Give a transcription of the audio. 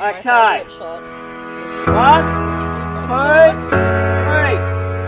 Okay. One, two, three.